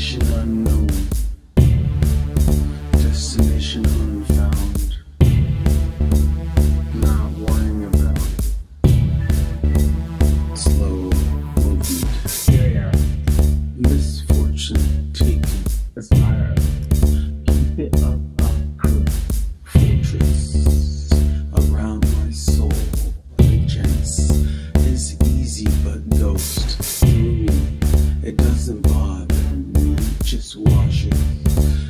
Location unknown. Destination unfound. just watching.